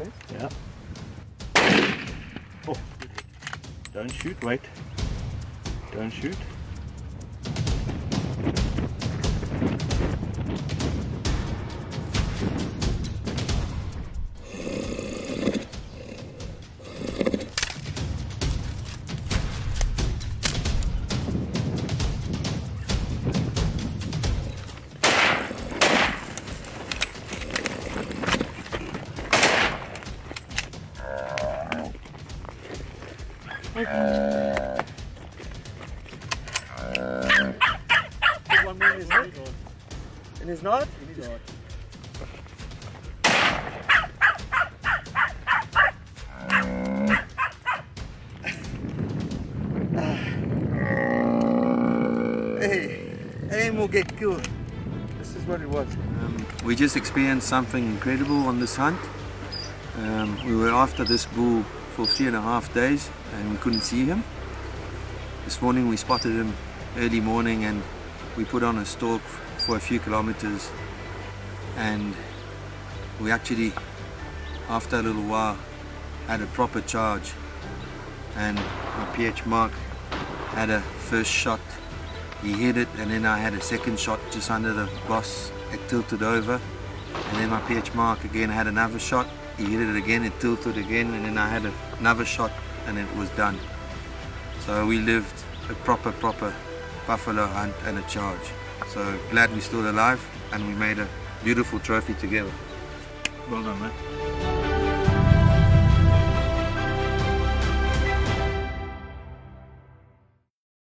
okay? Yeah. Oh. Don't shoot, wait. Don't shoot. One more in his head. In his knot? Hey, aim will get killed. This is what it was. Um, we just experienced something incredible on this hunt. Um, we were after this bull for three and a half days and we couldn't see him. This morning we spotted him early morning and we put on a stalk for a few kilometers. And we actually after a little while had a proper charge. And my PH Mark had a first shot. He hit it and then I had a second shot just under the boss it tilted over. And then my PH Mark again had another shot he hit it again it tilted again and then I had another shot and it was done. So we lived a proper proper buffalo hunt and a charge. So glad we're still alive and we made a beautiful trophy together. Well done, man.